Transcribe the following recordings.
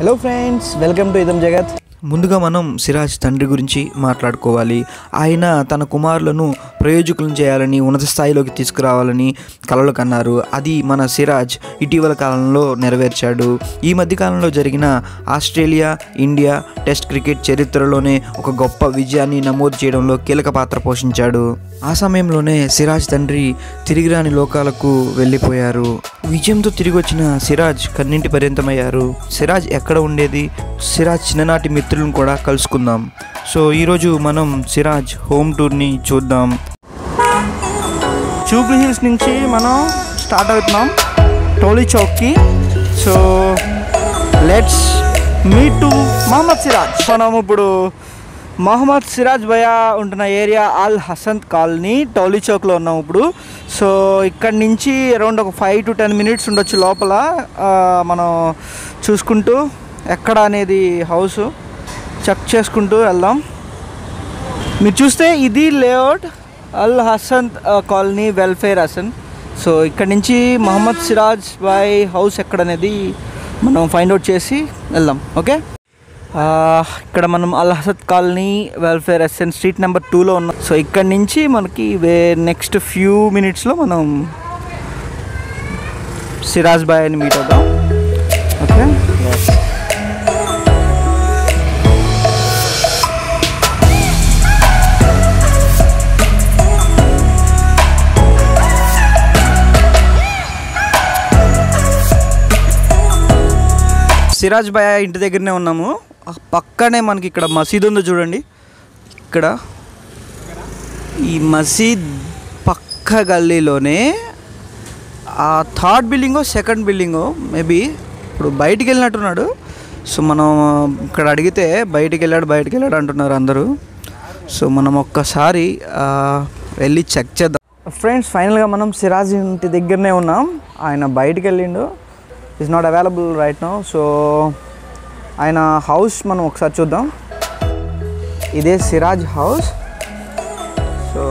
Hello friends welcome to ఇదం జగత్ ముందుగా మనం సిరాజ్ తండ్రి గురించి మాట్లాడుకోవాలి. ఆయన తన కుమారులను ప్రయోజకులను చేయాలని ఉన్నత స్థాయిలోకి తీసుకురావాలని కలలు కన్నారు. అది మన సిరాజ్ ఇటీవల కాలంలో నెరవేర్చాడు. ఈ మధ్యకాలంలో జరిగిన ఆస్ట్రేలియా ఇండియా టెస్ట్ క్రికెట్ చరిత్రలోనే ఒక గొప్ప విజయాన్ని నమోదు చేయడంలో కీలక పాత్ర పోషించాడు. ఆ సమయంలోనే సిరాజ్ తండ్రి తిరిగిరాని లోకాలకు వెళ్ళిపోయారు. విజయంతో తిరిగి వచ్చిన సిరాజ్ కన్నింటి పర్యంతమయ్యారు. సిరాజ్ ఎక్కడ ఉండేది? సిరాజ్ చిన్ననాటి మిత్రులను కూడా కలుసుకుందాం. సో ఈరోజు మనం సిరాజ్ హోమ్ టూర్ని చూద్దాం. జూబ్లీ హిల్స్ నుంచి మనం స్టార్ట్ అవుతున్నాం Toli చౌక్కి. So let's meet to Mohammed Siraj మనం ఇప్పుడు మహమ్మద్ సిరాజ్ భయా ఉంటున్న ఏరియా అల్ హసంత్ కాలనీ టౌలీ చౌక్లో ఉన్నాం ఇప్పుడు. సో ఇక్కడ నుంచి అరౌండ్ ఒక ఫైవ్ టు టెన్ మినిట్స్ ఉండొచ్చు లోపల మనం చూసుకుంటూ ఎక్కడ అనేది హౌస్. చెక్ చేసుకుంటూ వెళ్దాం. మీరు చూస్తే ఇది layout Al Hasan colony welfare Hasan. So ఇక్కడ నుంచి మహమ్మద్ సిరాజ్ బాయ్ హౌస్ ఎక్కడ అనేది మనం ఫైండ్ అవుట్ చేసి వెళ్దాం ఓకే? ఇక్కడ మనం Al Hasan colony welfare SN street number టూలో ఉన్నాం. సో ఇక్కడ నుంచి మనకి వే నెక్స్ట్ ఫ్యూ మినిట్స్లో మనం సిరాజ్ బాయ్ అని మీట్ అవుతాం ఓకే? సిరాజ్ భయ ఇంటి దగ్గరనే ఉన్నాము. పక్కనే మనకి ఇక్కడ మసీద్ ఉందో చూడండి. ఇక్కడ ఈ మసీద్ పక్క గల్లీలోనే ఆ థర్డ్ బిల్డింగో సెకండ్ బిల్డింగో మేబీ ఇప్పుడు బయటికి వెళ్ళినట్టున్నాడు. సో మనం ఇక్కడ అడిగితే బయటికి వెళ్ళాడు బయటికి వెళ్ళాడు అంటున్నారు అందరూ. సో మనం ఒక్కసారి వెళ్ళి చెక్ చేద్దాం. ఫ్రెండ్స్ ఫైనల్గా మనం సిరాజ్ ఇంటి దగ్గరనే ఉన్నాం. ఆయన బయటికి వెళ్ళిండు. Is not available right no so ఆయన హౌస్ మనం ఒకసారి చూద్దాం ఇదే Siraj house so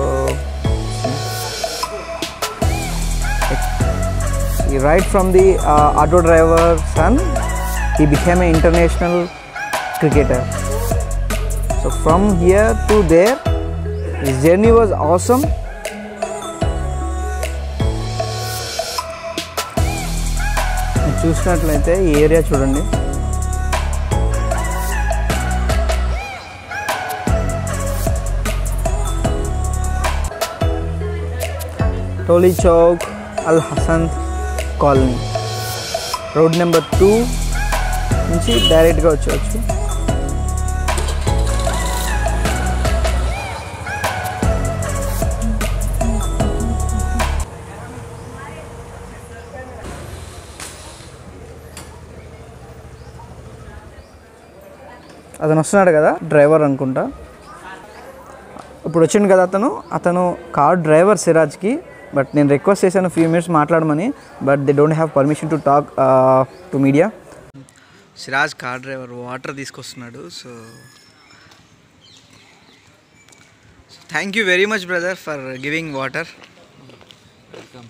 right from the auto driver son he became an international cricketer. So from here to there, his journey was awesome. చూసినట్లయితే ఈ ఏరియా చూడండి. Toli Chowk Al Hasan colony. Road number two నుంచి డైరెక్ట్గా వచ్చేవచ్చు అతను వస్తున్నాడు కదా driver అనుకుంటా. ఇప్పుడు వచ్చిండు కదా అతను. అతను కార్ డ్రైవర్ సిరాజ్కి బట్ నేను రిక్వెస్ట్ చేశాను ఫ్యూ మినిట్స్ మాట్లాడమని but they don't have permission to talk to media. Siraj car driver water తీసుకొస్తున్నాడు so. Thank you very much brother for giving water welcome